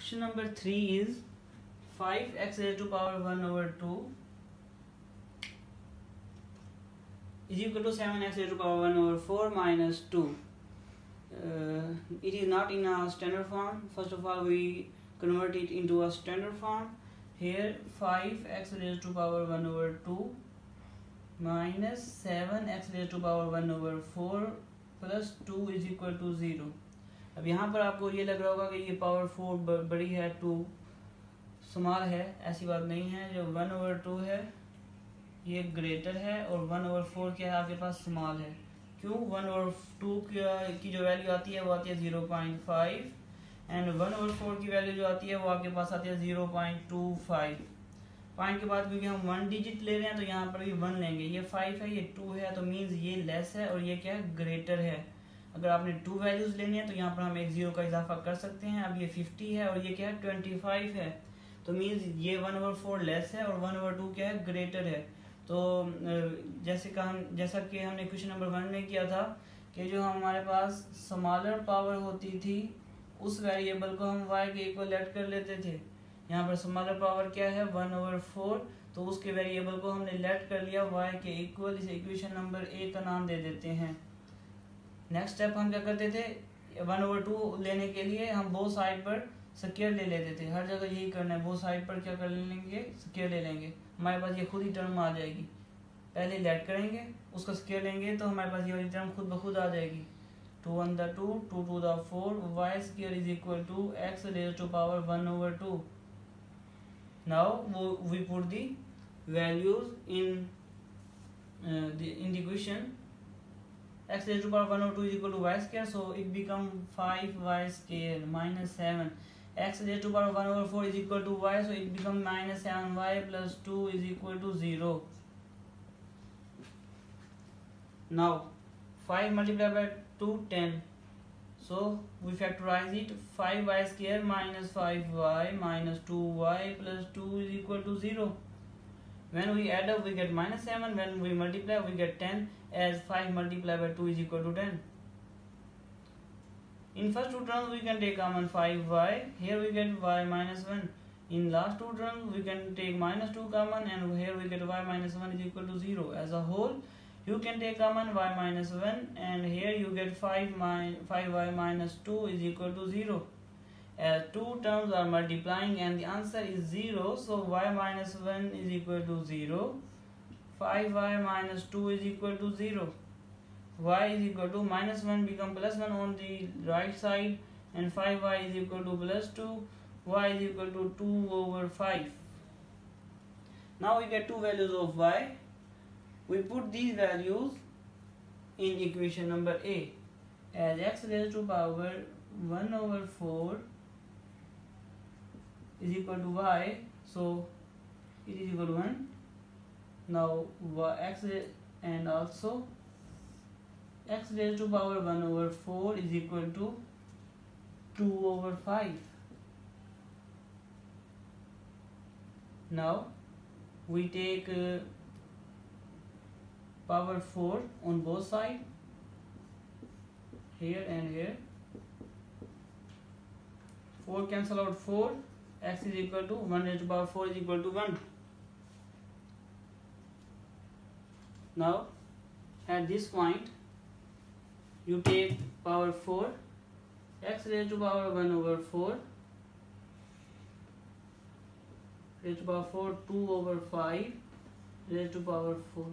Question number 3 is 5x raised to power 1 over 2 is equal to 7x raised to power 1 over 4 minus 2. Uh, it is not in a standard form. First of all, we convert it into a standard form. Here 5x raised to power 1 over 2 minus 7x raised to power 1 over 4 plus 2 is equal to 0. अब यहाँ पर आपको ये लग रहा होगा कि ये पावर फोर बड़ी है टू स्मॉल है, ऐसी बात नहीं है, जो वन ओवर टू है, ये ग्रेटर है और वन ओवर फोर क्या है, आपके पास स्मॉल है। क्यों? वन ओवर टू की जो वैल्यू आती है, वो आती है zero point five and one over four की वैल्यू जो आती है, वो आपके पास आती है zero point two five point के बाद क्योंकि हम वन डिजिट ले रहे हैं तो यहाँ पर भी वन लेंगे। ये फाइव है, ये टू है तो मीन्स ये लेस है और ये क्या है? ग्रेटर है। अगर आपने टू वैल्यूज़ लेनी है तो यहाँ पर हम एक ज़ीरो का इजाफा कर सकते हैं। अब ये फिफ्टी है और ये क्या है? ट्वेंटी फाइव है। तो मीन्स ये वन ओवर फोर लेस है और वन ओवर टू क्या है? ग्रेटर है। तो जैसे का हम जैसा कि हमने क्वेश्चन नंबर वन में किया था कि जो हमारे पास समालर पावर होती थी, उस वेरिएबल को हम वाई के इक्वल ऐड कर लेते थे। यहाँ पर समालर पावर क्या है? वन ओवर फोर तो उसके वेरिएबल को हमने लेट कर लिया वाई के इक्वल इसे इक्वेशन नंबर ए का नाम दे देते हैं। नेक्स्ट स्टेप हम क्या करते थे? वन ओवर टू लेने के लिए हम दो साइड पर स्केयर ले लेते थे। हर जगह यही करना है। वो साइड पर क्या कर लेंगे? स्केयर ले लेंगे। हमारे पास ये खुद ही टर्म आ जाएगी। पहले लेट करेंगे, उसका स्केयर लेंगे तो हमारे पास ये वाली टर्म खुद ब खुद आ जाएगी। Two one the two two two the four y square is equal to x raise to power one over two now we put the values in in the x raised to power 1 over 2 is equal to y square so it become 5y square minus 7 x raised to power 1 over 4 is equal to y so it become minus 7y plus 2 is equal to 0 now 5 multiplied by 2 10 so we factorize it 5y square minus 5y minus 2y plus 2 is equal to 0 when we add up we get minus 7 when we multiply we get 10 as 5 multiplied by 2 is equal to 10 in first two terms we can take common 5y here we get y minus 1 in last two terms we can take minus 2 common and here we get y minus 1 is equal to 0 as a whole you can take common y minus 1 and here you get 5 mi 5y minus 2 is equal to 0 as two terms are multiplying and the answer is 0 so y minus 1 is equal to 0 5y minus 2 is equal to 0 y is equal to minus 1 become plus 1 on the right side and 5y is equal to plus 2 y is equal to 2 over 5 now we get two values of y. We put these values in equation number a. As x raised to power 1 over 4 is equal to y. So it is equal to 1 now x and also x raised to power 1 over 4 is equal to 2 over 5 now we take uh, power 4 on both sides here and here. 4 cancel out 4 x is equal to 1 raised to power 4 is equal to 1 now at this point you take power 4 x raised to power 1 over 4 raised to power 4 2 over 5 raised to power 4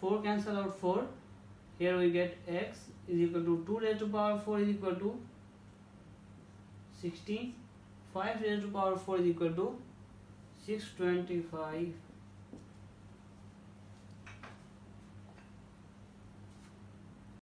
4 cancel out 4 here we get x is equal to 2 raised to power 4 is equal to sixty five raise to power four is equal to six twenty five